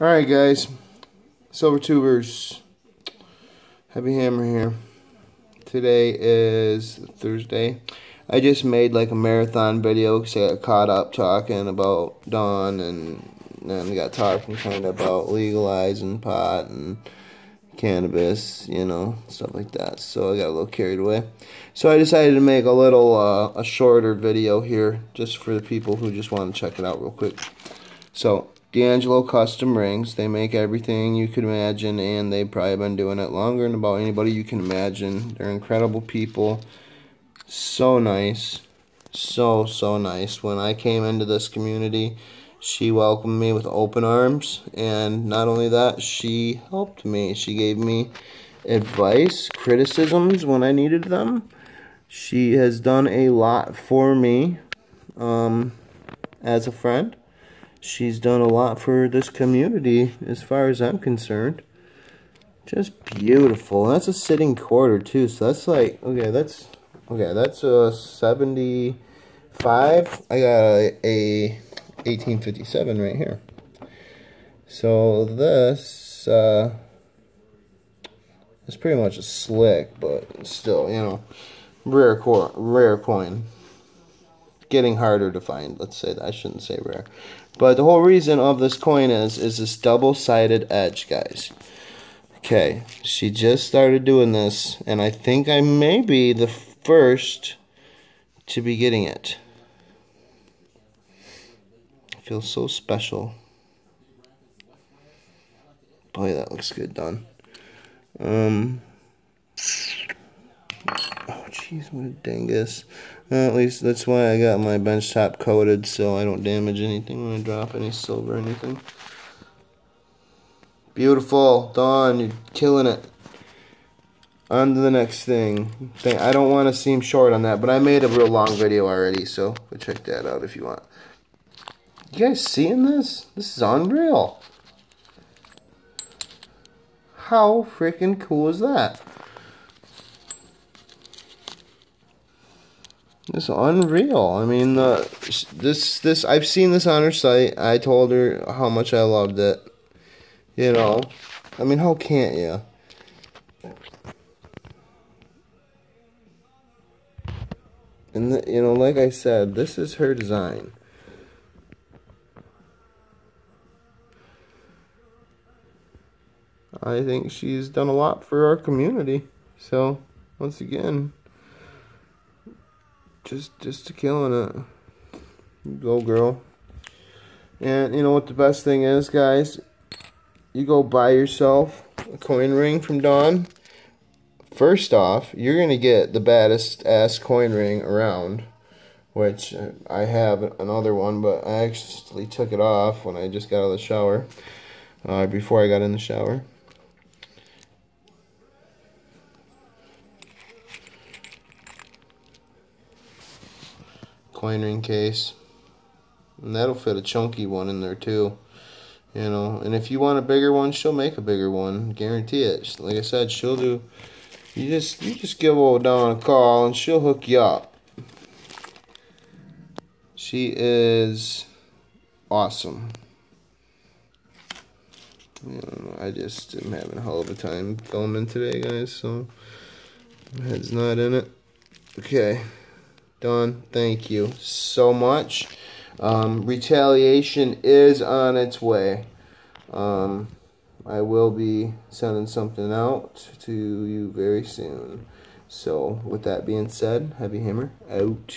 Alright guys, Silver Tubers, Heavy Hammer here. Today is Thursday. I just made like a marathon video because I got caught up talking about Dawn and then got talking kind of about legalizing pot and cannabis, you know, stuff like that. So I got a little carried away. So I decided to make a little, uh, a shorter video here just for the people who just want to check it out real quick. So D'Angelo Custom Rings. They make everything you could imagine, and they've probably been doing it longer than about anybody you can imagine. They're incredible people. So nice. So, so nice. When I came into this community, she welcomed me with open arms, and not only that, she helped me. She gave me advice, criticisms when I needed them. She has done a lot for me um, as a friend she's done a lot for this community as far as I'm concerned. Just beautiful. That's a sitting quarter too, so that's like okay, that's okay, that's a 75. I got a, a 1857 right here. So this uh it's pretty much a slick, but still, you know, rare coin, rare coin getting harder to find. Let's say that. I shouldn't say rare. But the whole reason of this coin is, is this double-sided edge, guys. Okay, she just started doing this, and I think I may be the first to be getting it. I feel so special. Boy, that looks good done. Um, jeez, what a dingus. Uh, at least that's why I got my bench top coated so I don't damage anything when I drop any silver or anything. Beautiful. Dawn, you're killing it. On to the next thing. I don't want to seem short on that, but I made a real long video already, so check that out if you want. You guys seeing this? This is unreal. How freaking cool is that? It's unreal. I mean, uh, this this I've seen this on her site. I told her how much I loved it. You know, I mean, how can't you? And the, you know, like I said, this is her design. I think she's done a lot for our community. So, once again just just to killing it. Go girl. And you know what the best thing is, guys? You go buy yourself a coin ring from Dawn. First off, you're gonna get the baddest ass coin ring around, which I have another one, but I actually took it off when I just got out of the shower, uh, before I got in the shower. Coin ring case. And that'll fit a chunky one in there too. You know, and if you want a bigger one, she'll make a bigger one. Guarantee it. Like I said, she'll do. You just you just give old Dawn a call and she'll hook you up. She is awesome. I just am having a hell of a time filming today, guys. So my head's not in it. Okay. Dawn, thank you so much. Um, retaliation is on its way. Um, I will be sending something out to you very soon. So, with that being said, Heavy Hammer out.